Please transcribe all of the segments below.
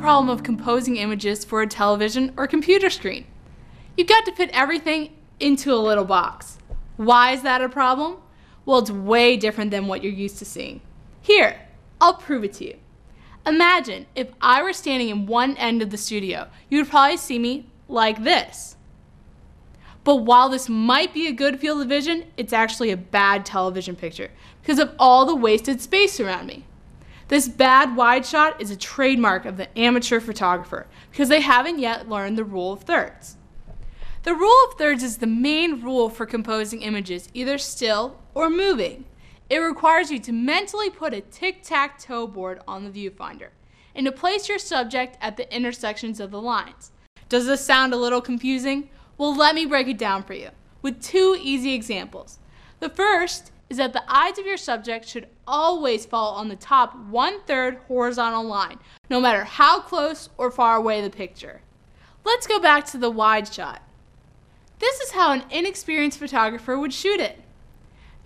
problem of composing images for a television or computer screen. You've got to fit everything into a little box. Why is that a problem? Well, it's way different than what you're used to seeing. Here, I'll prove it to you. Imagine if I were standing in one end of the studio, you would probably see me like this. But while this might be a good field of vision, it's actually a bad television picture because of all the wasted space around me. This bad wide shot is a trademark of the amateur photographer because they haven't yet learned the rule of thirds. The rule of thirds is the main rule for composing images, either still or moving. It requires you to mentally put a tic-tac-toe board on the viewfinder and to place your subject at the intersections of the lines. Does this sound a little confusing? Well, let me break it down for you with two easy examples. The first is that the eyes of your subject should always fall on the top one-third horizontal line, no matter how close or far away the picture. Let's go back to the wide shot. This is how an inexperienced photographer would shoot it.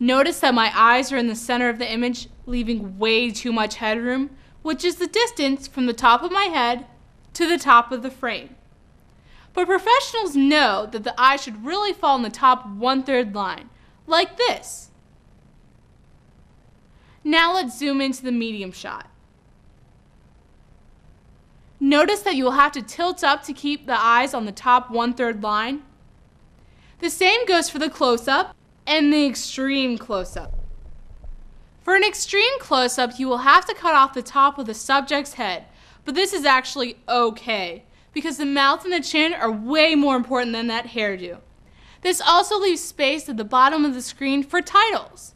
Notice that my eyes are in the center of the image, leaving way too much headroom, which is the distance from the top of my head to the top of the frame. But professionals know that the eye should really fall in the top one-third line, like this. Now let's zoom into the medium shot. Notice that you will have to tilt up to keep the eyes on the top one-third line. The same goes for the close-up and the extreme close-up. For an extreme close-up, you will have to cut off the top of the subject's head, but this is actually okay because the mouth and the chin are way more important than that hairdo. This also leaves space at the bottom of the screen for titles.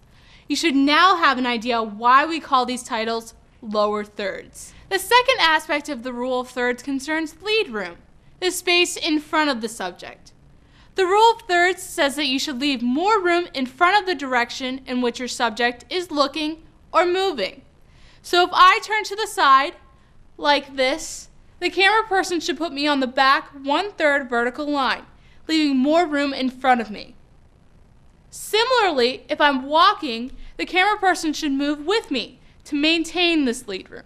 You should now have an idea why we call these titles lower thirds. The second aspect of the rule of thirds concerns lead room, the space in front of the subject. The rule of thirds says that you should leave more room in front of the direction in which your subject is looking or moving. So if I turn to the side, like this, the camera person should put me on the back one-third vertical line, leaving more room in front of me. Similarly, if I'm walking, the camera person should move with me to maintain this lead room.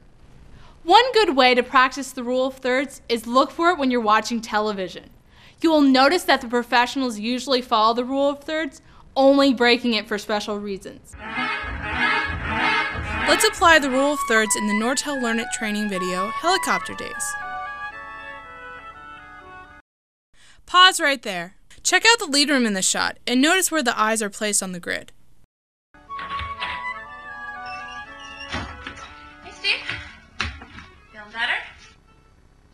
One good way to practice the rule of thirds is look for it when you're watching television. You will notice that the professionals usually follow the rule of thirds, only breaking it for special reasons. Let's apply the rule of thirds in the Nortel Learn It training video, Helicopter Days. Pause right there. Check out the lead room in this shot and notice where the eyes are placed on the grid.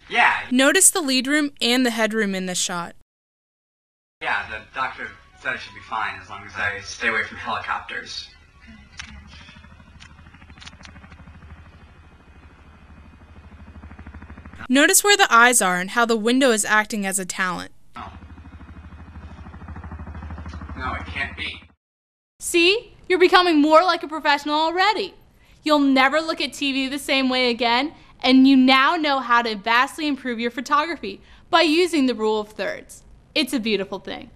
Yeah. Notice the lead room and the headroom in this shot. Yeah, the doctor said I should be fine as long as I stay away from helicopters. Notice where the eyes are and how the window is acting as a talent. No, it can't be. See? You're becoming more like a professional already. You'll never look at TV the same way again, and you now know how to vastly improve your photography by using the rule of thirds. It's a beautiful thing.